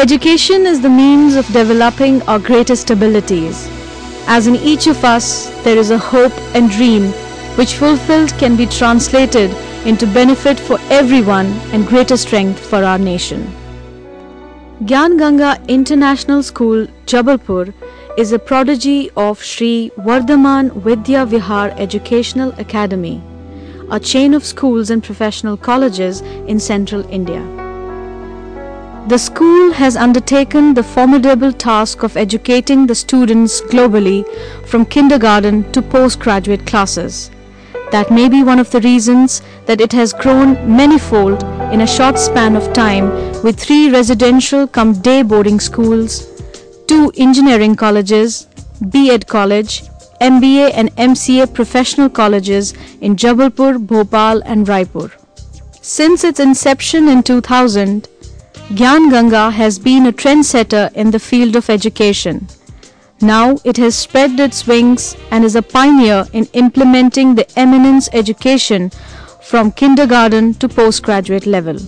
Education is the means of developing our greatest abilities. As in each of us, there is a hope and dream which fulfilled can be translated into benefit for everyone and greater strength for our nation. Gyan Ganga International School, Jabalpur is a prodigy of Sri Vardhaman Vidya Vihar Educational Academy, a chain of schools and professional colleges in central India. The school has undertaken the formidable task of educating the students globally from kindergarten to postgraduate classes. That may be one of the reasons that it has grown manifold in a short span of time with three residential come day boarding schools, two engineering colleges, B.Ed College, MBA and MCA professional colleges in Jabalpur, Bhopal and Raipur. Since its inception in 2000, Gyan Ganga has been a trendsetter in the field of education. Now it has spread its wings and is a pioneer in implementing the eminence education from kindergarten to postgraduate level.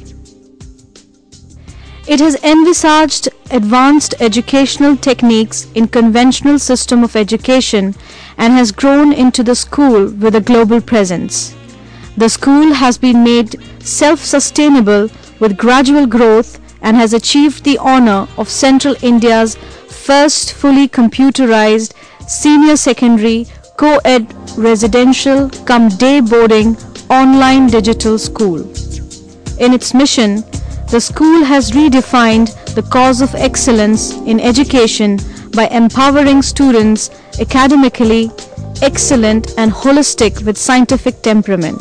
It has envisaged advanced educational techniques in conventional system of education and has grown into the school with a global presence. The school has been made self-sustainable with gradual growth and has achieved the honor of Central India's first fully computerized senior secondary co-ed residential cum day boarding online digital school. In its mission, the school has redefined the cause of excellence in education by empowering students academically excellent and holistic with scientific temperament.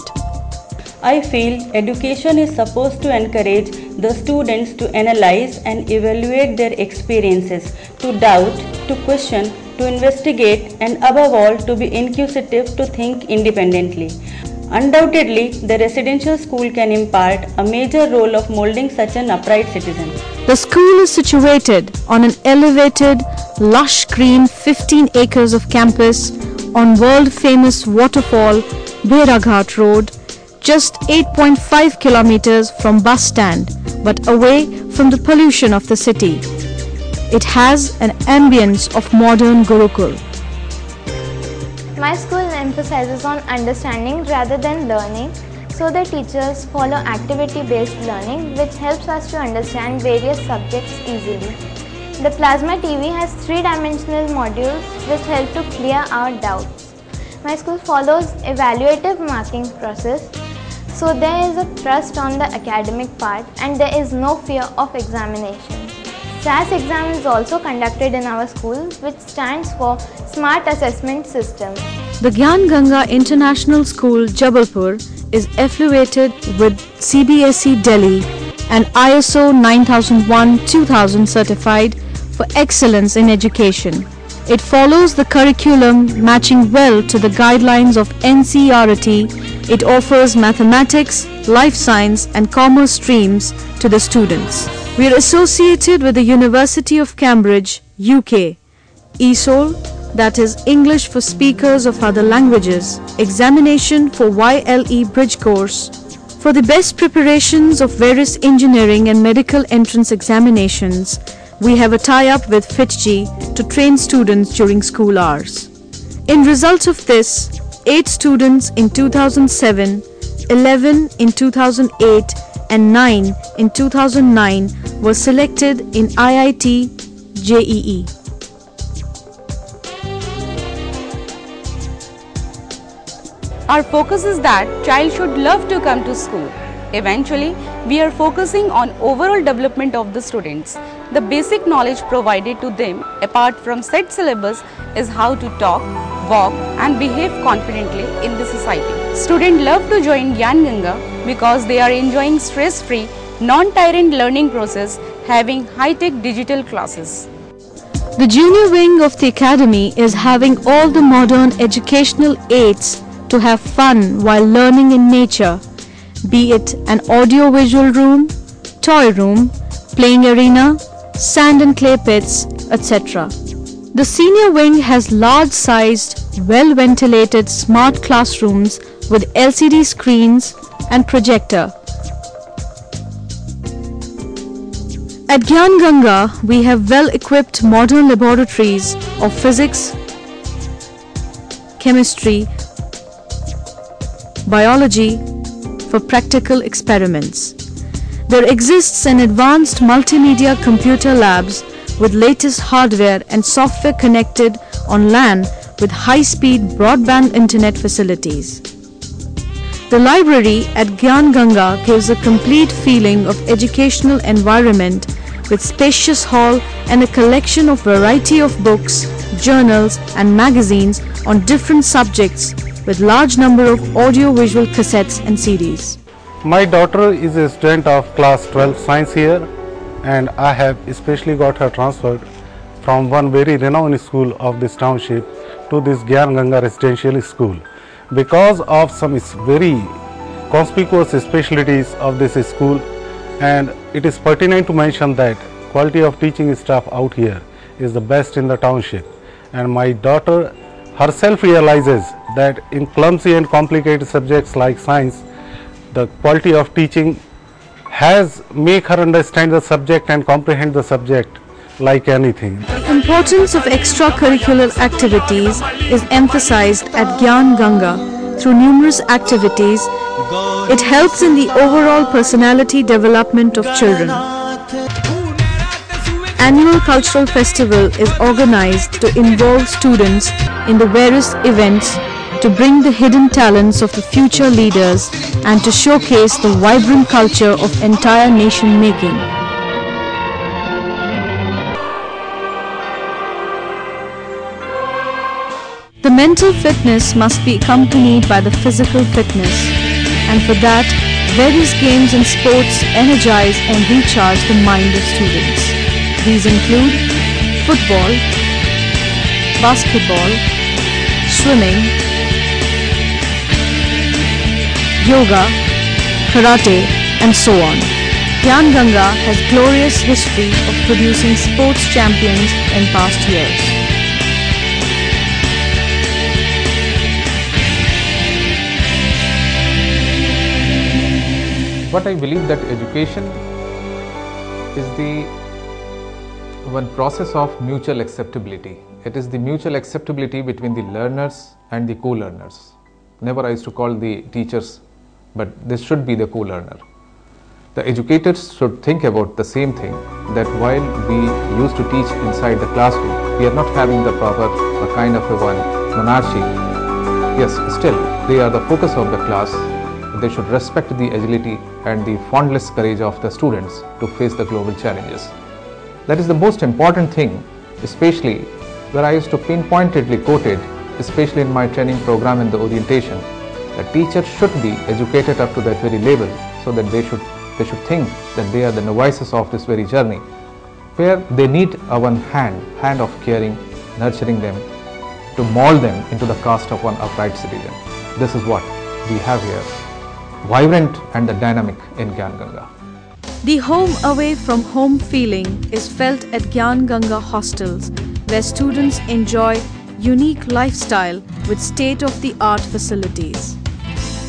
I feel education is supposed to encourage the students to analyze and evaluate their experiences, to doubt, to question, to investigate, and above all, to be inquisitive to think independently. Undoubtedly, the residential school can impart a major role of molding such an upright citizen. The school is situated on an elevated, lush green 15 acres of campus on world famous waterfall Bheraghat Road just 8.5 kilometers from bus stand but away from the pollution of the city. It has an ambience of modern Gurukul. My school emphasizes on understanding rather than learning so the teachers follow activity based learning which helps us to understand various subjects easily. The plasma TV has three dimensional modules which help to clear our doubts. My school follows evaluative marking process so there is a trust on the academic part and there is no fear of examination. SAS exam is also conducted in our school which stands for Smart Assessment System. The Gyan Ganga International School, Jabalpur is affiliated with CBSE Delhi and ISO 9001-2000 certified for excellence in education. It follows the curriculum matching well to the guidelines of NCERT. It offers mathematics, life science and commerce streams to the students. We are associated with the University of Cambridge, UK. ESOL, that is English for Speakers of Other Languages, examination for YLE Bridge course. For the best preparations of various engineering and medical entrance examinations, we have a tie-up with FIITJEE to train students during school hours. In result of this, 8 students in 2007, 11 in 2008 and 9 in 2009 were selected in IIT JEE. Our focus is that child should love to come to school. Eventually, we are focusing on overall development of the students. The basic knowledge provided to them apart from set syllabus is how to talk, walk and behave confidently in the society. Students love to join Gyan Ganga because they are enjoying stress-free, non-tyrant learning process having high-tech digital classes. The junior wing of the academy is having all the modern educational aids to have fun while learning in nature, be it an audio-visual room, toy room, playing arena, sand and clay pits, etc. The senior wing has large-sized, well-ventilated smart classrooms with LCD screens and projector. At Gyan Ganga, we have well equipped modern laboratories of physics, chemistry, biology for practical experiments. There exists an advanced multimedia computer labs with latest hardware and software connected on LAN with high-speed broadband internet facilities. The library at Gyan Ganga gives a complete feeling of educational environment with spacious hall and a collection of variety of books, journals and magazines on different subjects with large number of audio-visual cassettes and CDs. My daughter is a student of class 12 science here and I have especially got her transferred from one very renowned school of this township to this Gyan Ganga residential school. Because of some very conspicuous specialties of this school and it is pertinent to mention that quality of teaching staff out here is the best in the township and my daughter herself realizes that in clumsy and complicated subjects like science the quality of teaching has make her understand the subject and comprehend the subject like anything. Importance of extracurricular activities is emphasized at Gyan Ganga through numerous activities. It helps in the overall personality development of children. Annual cultural festival is organized to involve students in the various events to bring the hidden talents of the future leaders and to showcase the vibrant culture of entire nation making. Mental fitness must be accompanied by the physical fitness, and for that, various games and sports energize and recharge the mind of students. These include football, basketball, swimming, yoga, karate, and so on. Gyan Ganga has glorious history of producing sports champions in past years. But I believe that education is the one process of mutual acceptability. It is the mutual acceptability between the learners and the co-learners. Never I used to call the teachers, but this should be the co-learner. The educators should think about the same thing that while we used to teach inside the classroom, we are not having the proper a kind of a one monarchy. Yes, still they are the focus of the class they should respect the agility and the fondless courage of the students to face the global challenges. That is the most important thing, especially where I used to pinpointedly quote it, especially in my training program in the orientation. The teacher should be educated up to that very level so that they should they should think that they are the novices of this very journey, where they need a one hand, hand of caring, nurturing them, to mold them into the caste of one upright citizen. This is what we have here vibrant and the dynamic in Gyan Ganga. The home away from home feeling is felt at Gyan Ganga hostels, where students enjoy unique lifestyle with state-of-the-art facilities.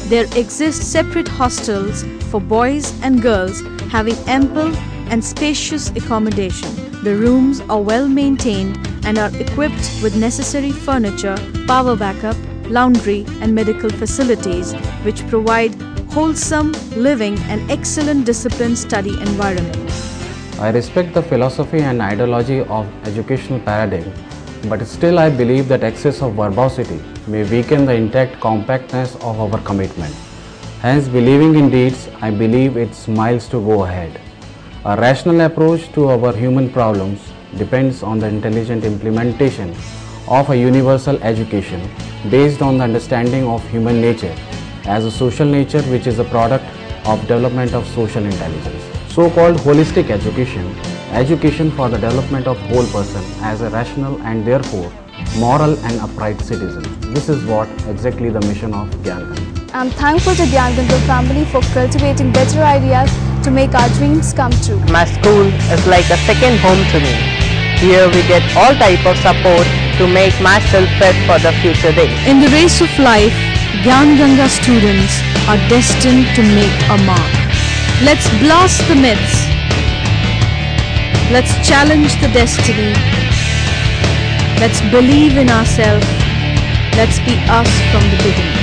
There exist separate hostels for boys and girls having ample and spacious accommodation. The rooms are well maintained and are equipped with necessary furniture, power backup, laundry and medical facilities which provide wholesome living and excellent discipline study environment. I respect the philosophy and ideology of educational paradigm, but still I believe that excess of verbosity may weaken the intact compactness of our commitment. Hence, believing in deeds, I believe it's miles to go ahead. A rational approach to our human problems depends on the intelligent implementation of a universal education based on the understanding of human nature as a social nature which is a product of development of social intelligence. So-called holistic education, education for the development of whole person as a rational and therefore moral and upright citizen. This is what exactly the mission of Gyan Ganga. I'm thankful to Gyan Ganga family for cultivating better ideas to make our dreams come true. My school is like a second home to me. Here we get all type of support to make myself fit for the future days. In the race of life, Gyan Ganga students are destined to make a mark. Let's blast the myths Let's challenge the destiny. Let's believe in ourselves. Let's be us from the beginning.